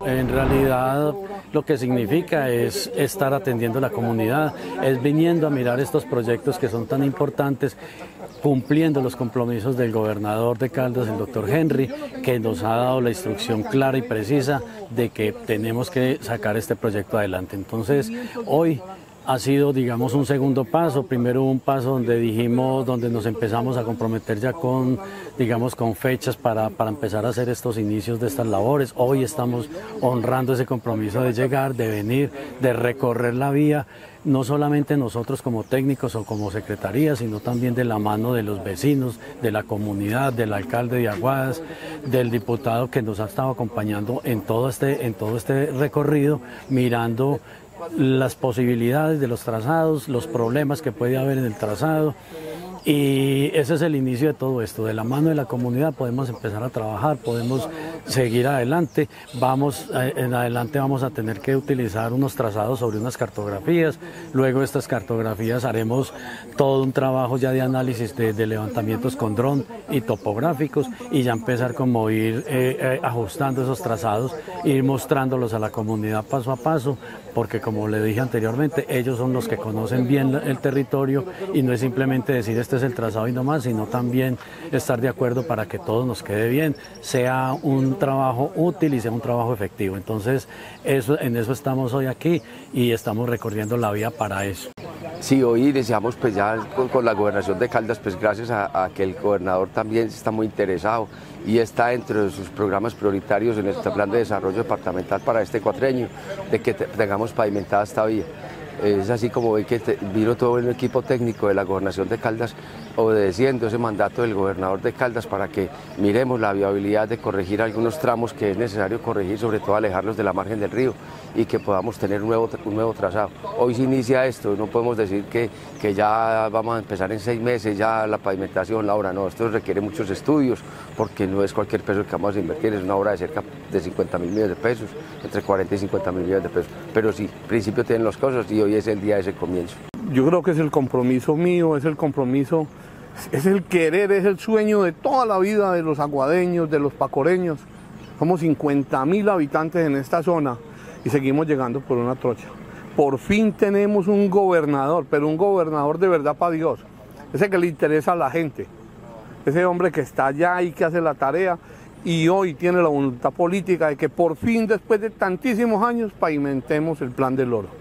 En realidad lo que significa es estar atendiendo a la comunidad, es viniendo a mirar estos proyectos que son tan importantes cumpliendo los compromisos del gobernador de Caldas, el doctor Henry, que nos ha dado la instrucción clara y precisa de que tenemos que sacar este proyecto adelante. Entonces, hoy ha sido, digamos, un segundo paso. Primero un paso donde dijimos, donde nos empezamos a comprometer ya con, digamos, con fechas para, para, empezar a hacer estos inicios de estas labores. Hoy estamos honrando ese compromiso de llegar, de venir, de recorrer la vía, no solamente nosotros como técnicos o como secretaría, sino también de la mano de los vecinos, de la comunidad, del alcalde de Aguadas, del diputado que nos ha estado acompañando en todo este, en todo este recorrido, mirando las posibilidades de los trazados, los problemas que puede haber en el trazado. Y ese es el inicio de todo esto. De la mano de la comunidad podemos empezar a trabajar, podemos seguir adelante. Vamos, eh, en adelante vamos a tener que utilizar unos trazados sobre unas cartografías. Luego estas cartografías haremos todo un trabajo ya de análisis de, levantamientos con dron y topográficos y ya empezar como ir eh, eh, ajustando esos trazados, ir mostrándolos a la comunidad paso a paso, porque como le dije anteriormente, ellos son los que conocen bien el territorio y no es simplemente decir este es el trazado y no más, sino también estar de acuerdo para que todo nos quede bien, sea un trabajo útil y sea un trabajo efectivo. Entonces, eso, en eso estamos hoy aquí y estamos recorriendo la vía para eso. Sí, hoy iniciamos pues ya con, la gobernación de Caldas, pues gracias a, que el gobernador también está muy interesado y está dentro de sus programas prioritarios en este plan de desarrollo departamental para este cuatreño, de que tengamos pavimentada esta vía. Es así como ve que vino todo el equipo técnico de la gobernación de Caldas obedeciendo ese mandato del gobernador de Caldas para que miremos la viabilidad de corregir algunos tramos que es necesario corregir, sobre todo alejarlos de la margen del río y que podamos tener un nuevo, un nuevo trazado. Hoy se inicia esto, no podemos decir que, que ya vamos a empezar en seis meses ya la pavimentación, la obra, no, esto requiere muchos estudios porque no es cualquier peso que vamos a invertir, es una obra de cerca de 50 mil millones de pesos, entre 40 y 50 mil millones de pesos, pero sí, principio tienen las cosas hoy es el día de ese comienzo. Yo creo que es el compromiso mío, es el compromiso es el querer, es el sueño de toda la vida de los aguadeños, de los pacoreños. Somos 50 mil habitantes en esta zona y seguimos llegando por una trocha. Por fin tenemos un gobernador, pero un gobernador de verdad para Dios. Ese que le interesa a la gente. Ese hombre que está allá y que hace la tarea y hoy tiene la voluntad política de que por fin, después de tantísimos años, pavimentemos el plan del oro.